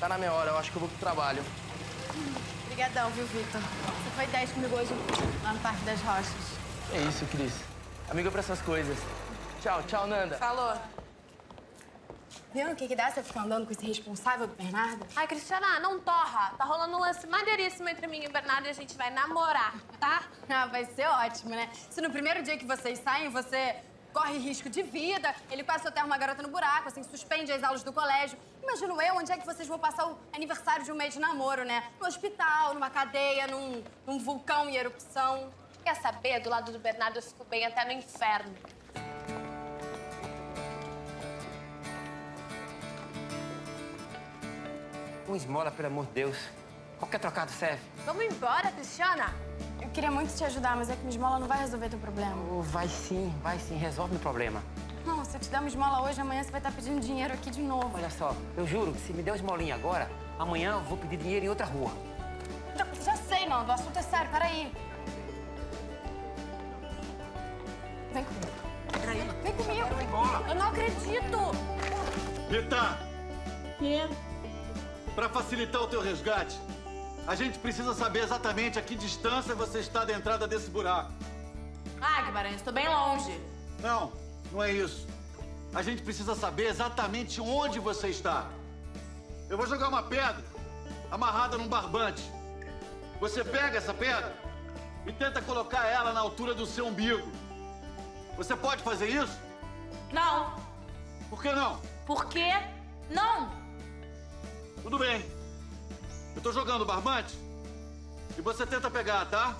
Tá na minha hora, eu acho que eu vou pro trabalho. Obrigadão, viu, Vitor? Você foi 10 comigo hoje lá no Parque das Rochas. É isso, Cris. Amiga pra essas coisas. Tchau, tchau, Nanda. Falou. Viu o que, que dá você ficar andando com esse responsável do Bernardo? Ai, Cristiana, não torra. Tá rolando um lance maneiríssimo entre mim e o Bernardo e a gente vai namorar, tá? Ah, vai ser ótimo, né? Se no primeiro dia que vocês saem, você corre risco de vida, ele quase soterra uma garota no buraco, assim, suspende as aulas do colégio. Imagino eu, onde é que vocês vão passar o aniversário de um mês de namoro, né? No hospital, numa cadeia, num, num vulcão em erupção. Quer saber? Do lado do Bernardo eu fico bem até no inferno. Um esmola, pelo amor de Deus. Qualquer trocado serve. Vamos embora, Cristiana? Eu queria muito te ajudar, mas é que uma esmola não vai resolver teu problema. Oh, vai sim, vai sim. Resolve o problema. Não, se eu te der uma esmola hoje, amanhã você vai estar pedindo dinheiro aqui de novo. Olha só, eu juro que se me der uma esmolinha agora, amanhã eu vou pedir dinheiro em outra rua. Já, já sei, Nando. O assunto é sério. Peraí. Vem comigo. Peraí. Vem comigo. Esmola. Eu não acredito! Rita! Para facilitar o teu resgate, a gente precisa saber exatamente a que distância você está da entrada desse buraco. Ah, Guimarães, tô bem longe. Não, não é isso. A gente precisa saber exatamente onde você está. Eu vou jogar uma pedra amarrada num barbante. Você pega essa pedra e tenta colocar ela na altura do seu umbigo. Você pode fazer isso? Não. Por que não? Por quê? Não. Tudo bem. Eu tô jogando barbante e você tenta pegar, tá?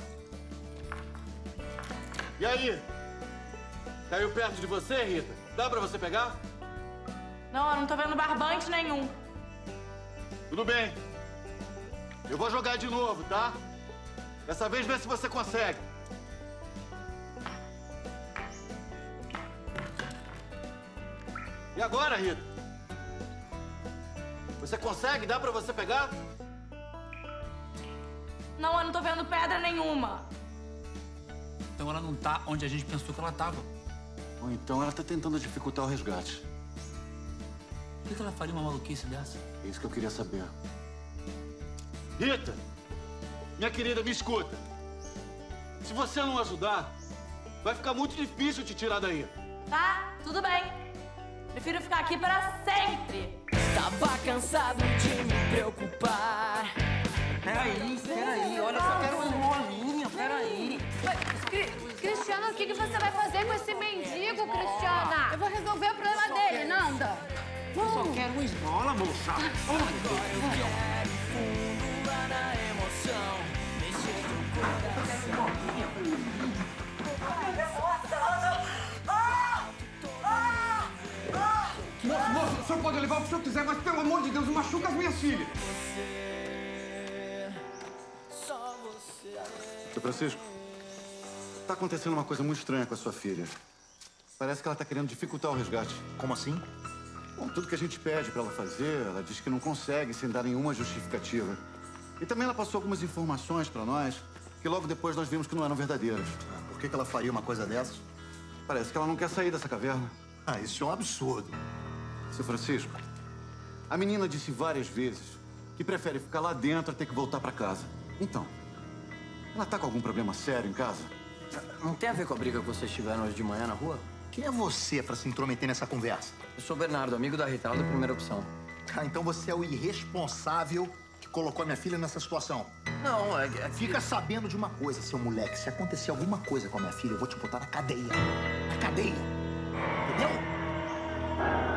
E aí? Caiu perto de você, Rita? Dá pra você pegar? Não, eu não tô vendo barbante nenhum. Tudo bem. Eu vou jogar de novo, tá? Dessa vez vê se você consegue. E agora, Rita? Você consegue? Dá pra você pegar? Não, eu não tô vendo pedra nenhuma. Então ela não tá onde a gente pensou que ela tava. Ou então ela tá tentando dificultar o resgate. Por que que ela faria uma maluquice dessa? É isso que eu queria saber. Rita, minha querida, me escuta. Se você não ajudar, vai ficar muito difícil te tirar daí. Tá? Tudo bem. Prefiro ficar aqui para sempre. Tava cansado de me preocupar. Que, que você vai fazer com esse mendigo, Cristiana? Eu vou resolver o problema dele, Nanda. Eu só quero uma esmola, moça. Oh, meu Deus. Quero fundo lá na emoção. Mexer no coração. Moço, moço, o senhor pode levar o que o senhor quiser, mas pelo amor de Deus, não machuca as minhas filhas. Só você. Seu Francisco, tá acontecendo uma coisa muito estranha com a sua filha. Parece que ela tá querendo dificultar o resgate. Como assim? Bom, tudo que a gente pede pra ela fazer, ela diz que não consegue sem dar nenhuma justificativa. E também ela passou algumas informações pra nós que logo depois nós vimos que não eram verdadeiras. Por que, que ela faria uma coisa dessas? Parece que ela não quer sair dessa caverna. Ah, isso é um absurdo. Seu Francisco, a menina disse várias vezes que prefere ficar lá dentro a ter que voltar pra casa. Então, ela tá com algum problema sério em casa? Não tem a ver com a briga que vocês tiveram hoje de manhã na rua? Quem é você para se intrometer nessa conversa? Eu sou o Bernardo, amigo da Rita, ela da primeira opção. Ah, então você é o irresponsável que colocou minha filha nessa situação. Não, é, é... Fica sabendo de uma coisa, seu moleque. Se acontecer alguma coisa com a minha filha, eu vou te botar na cadeia. Na cadeia! Entendeu?